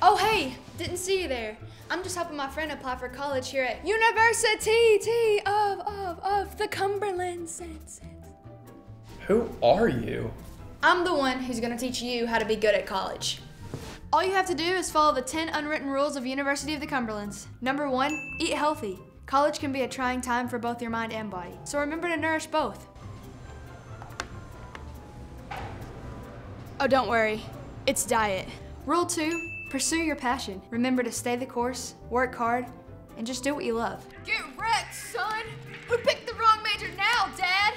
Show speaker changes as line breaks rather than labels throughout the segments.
Oh, hey, didn't see you there. I'm just helping my friend apply for college here at University T of of of the Cumberland. Sense.
Who are you?
I'm the one who's gonna teach you how to be good at college. All you have to do is follow the 10 unwritten rules of University of the Cumberlands. Number one, eat healthy. College can be a trying time for both your mind and body, so remember to nourish both. Oh, don't worry, it's diet. Rule two, pursue your passion. Remember to stay the course, work hard, and just do what you love. Get wrecked, son! Who picked the wrong major now, Dad?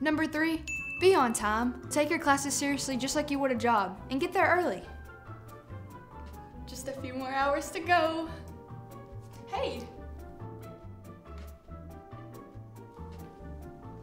Number three, be on time. Take your classes seriously just like you would a job, and get there early. Just a few more hours to go. Hey.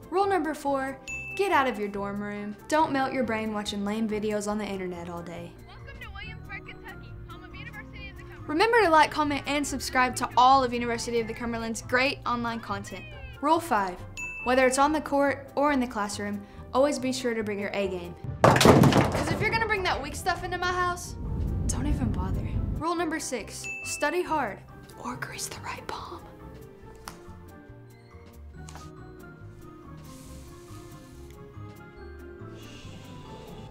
Rule number four, get out of your dorm room. Don't melt your brain watching lame videos on the internet all day.
Welcome to Williamsburg, Kentucky, home of University of the
Remember to like, comment, and subscribe to all of University of the Cumberland's great online content. Rule 5. Whether it's on the court or in the classroom, always be sure to bring your A game. Because if you're gonna bring that weak stuff into my house, don't even bother. Rule number 6. Study hard or grease the right palm.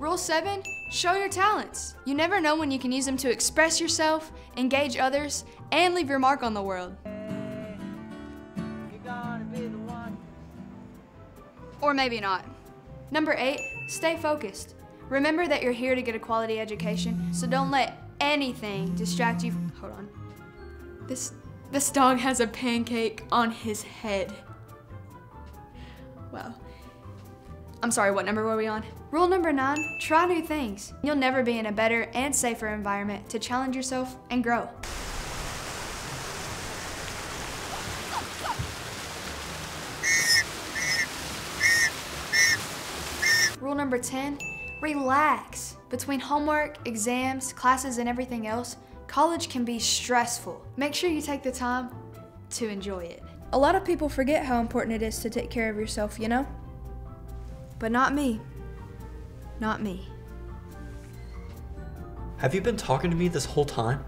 Rule 7 Show your talents. You never know when you can use them to express yourself, engage others, and leave your mark on the world. Or maybe not. Number 8 Stay focused. Remember that you're here to get a quality education, so don't let anything distract you. Hold on. This this dog has a pancake on his head. Wow. I'm sorry, what number were we on? Rule number nine, try new things. You'll never be in a better and safer environment to challenge yourself and grow. Rule number 10, relax. Between homework, exams, classes, and everything else, college can be stressful. Make sure you take the time to enjoy it. A lot of people forget how important it is to take care of yourself, you know? But not me. Not me.
Have you been talking to me this whole time?